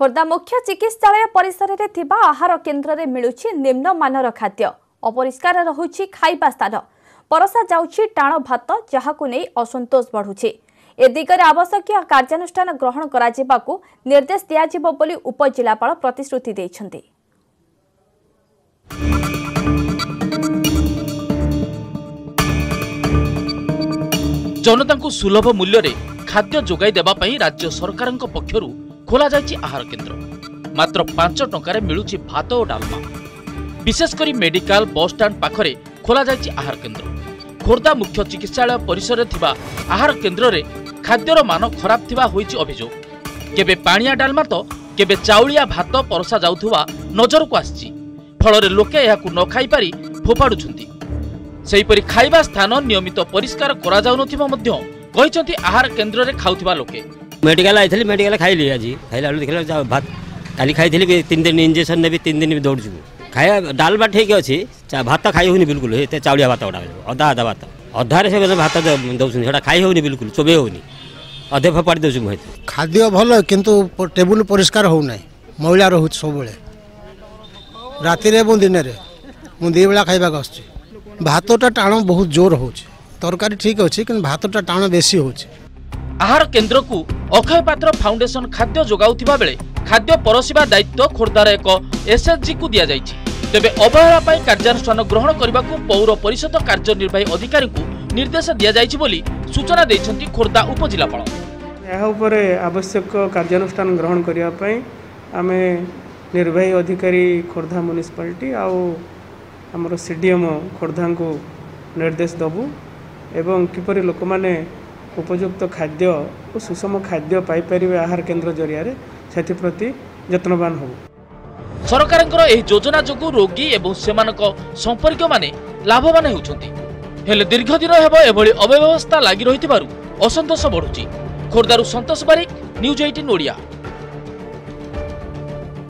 ଖୋର୍ଦ୍ଧା ମୁଖ୍ୟ ଚିକିତ୍ସାଳୟ ପରିସରରେ ଥିବା ଆହାର କେନ୍ଦ୍ରରେ ମିଳୁଛି ନିମ୍ନମାନର ଖାଦ୍ୟ ଅପରିଷ୍କାର ରହୁଛି ଖାଇବା ସ୍ଥାନ ପରସା ଯାଉଛି ଟାଣ ଭାତ ଯାହାକୁ ନେଇ ଅସନ୍ତୋଷ ବଢ଼ୁଛି ଏ ଦିଗରେ ଆବଶ୍ୟକୀୟ କାର୍ଯ୍ୟାନୁଷ୍ଠାନ ଗ୍ରହଣ କରାଯିବାକୁ ନିର୍ଦ୍ଦେଶ ଦିଆଯିବ ବୋଲି ଉପଜିଲ୍ଲାପାଳ ପ୍ରତିଶ୍ରୁତି ଦେଇଛନ୍ତି ଜନତାଙ୍କୁ ସୁଲଭ ମୂଲ୍ୟରେ ଖାଦ୍ୟ ଯୋଗାଇ ଦେବା ପାଇଁ ରାଜ୍ୟ ସରକାରଙ୍କ ପକ୍ଷରୁ ଖୋଲାଯାଇଛି ଆହାର କେନ୍ଦ୍ର ମାତ୍ର ପାଞ୍ଚ ଟଙ୍କାରେ ମିଳୁଛି ଭାତ ଓ ଡାଲମା ବିଶେଷକରି ମେଡିକାଲ ବସ୍ଷ୍ଟାଣ୍ଡ ପାଖରେ ଖୋଲାଯାଇଛି ଆହାର କେନ୍ଦ୍ର ଖୋର୍ଦ୍ଧା ମୁଖ୍ୟ ଚିକିତ୍ସାଳୟ ପରିସରରେ ଥିବା ଆହାର କେନ୍ଦ୍ରରେ ଖାଦ୍ୟର ମାନ ଖରାପ ଥିବା ହୋଇଛି ଅଭିଯୋଗ କେବେ ପାଣିଆ ଡାଲମା ତ କେବେ ଚାଉଳିଆ ଭାତ ପରସା ଯାଉଥିବା ନଜରକୁ ଆସିଛି ଫଳରେ ଲୋକେ ଏହାକୁ ନ ଖାଇପାରି ଫୋପାଡ଼ୁଛନ୍ତି ସେହିପରି ଖାଇବା ସ୍ଥାନ ନିୟମିତ ପରିଷ୍କାର କରାଯାଉନଥିବା ମଧ୍ୟ କହିଛନ୍ତି ଆହାର କେନ୍ଦ୍ରରେ ଖାଉଥିବା ଲୋକେ মেডিকাল আইলি মেডিকাল খাইলি আজি খাইলা বেলু দেখিলা ভাত কালি খাইলি তিন দিন ইঞ্জেকশন নেবি তিন দিন দৌড়ু খাইয়া ডাল ভাত ঠিক অছি ভাত খাই হোনি বিলকুল এতে চাউলিয়া ভাত গুড়া অদা আদা ভাত অধারে সে ভাত দৌছুন সেটা খাই হোনি বিলকুল চোবে হোনি অধে ফোপাড়ি দেছু হয়তো খাদ্য ভালো কিন্তু টেবুল পরিষ্কার হো না মহিলা রহুছে সবুলে রাতিরে এবং দিনেরে মু দুইবেলা খাইবাকে আসছি ভাতটা টাণ বহুত জোর হচ্ছে তরকারি ঠিক অছি কিন্তু ভাতটা টাণ বেশি হচ্ছে আহার কেন্দ্রকু অক্ষয় পাত্র ফাউন্ডেসন খাদ্য যোগাউথিবা বেলে খাদ্য পরশিবা দায়িত্ব খোর্ধার এক এসএচজি কু দিয়াযাইছি তেবে অবহেলা পাই কার্যানুষ্ঠান গ্রহণ করিবাকু পৌর পরিষদ কার্যনির্বাহী অধিকারীଙ୍କୁ নির্দেশ দিয়াযাইছি বলি সূচনা দিয়েছেন খোর্ধা উপজেলাপাল ଏହା ଉପରେ ଆବଶ୍ୟକ କାର୍ଯ୍ୟାନୁଷ୍ଠାନ ଗ୍ରହଣ କରିବା ପାଇଁ ଆମେ ନିର୍ବାହୀ ଅଧିକାରୀ ଖୋର୍ଦ୍ଧା ମ୍ୟୁନିସିପାଲିଟି ଆଉ ଆମର ସି ଡି ଏମ୍ ଖୋର୍ଦ୍ଧାଙ୍କୁ ନିର୍ଦ୍ଦେଶ ଦେବୁ ଏବଂ କିପରି ଲୋକମାନେ ଉପଯୁକ୍ତ ଖାଦ୍ୟ ଓ ସୁଷମ ଖାଦ୍ୟ ପାଇପାରିବେ ଆହାର କେନ୍ଦ୍ର ଜରିଆରେ ସେଥିପ୍ରତି ଯତ୍ନବାନ ହେବୁ ସରକାରଙ୍କର ଏହି ଯୋଜନା ଯୋଗୁଁ ରୋଗୀ ଏବଂ ସେମାନଙ୍କ ସମ୍ପର୍କୀୟମାନେ ଲାଭବାନ ହେଉଛନ୍ତି ହେଲେ ଦୀର୍ଘ ଦିନ ହେବ ଏଭଳି ଅବ୍ୟବସ୍ଥା ଲାଗି ରହିଥିବାରୁ ଅସନ୍ତୋଷ ବଢ଼ୁଛି ଖୋର୍ଦ୍ଧାରୁ ସନ୍ତୋଷ ବାରିକ ନ୍ୟୁଜ୍ ଏଇଟିନ୍ ଓଡ଼ିଆ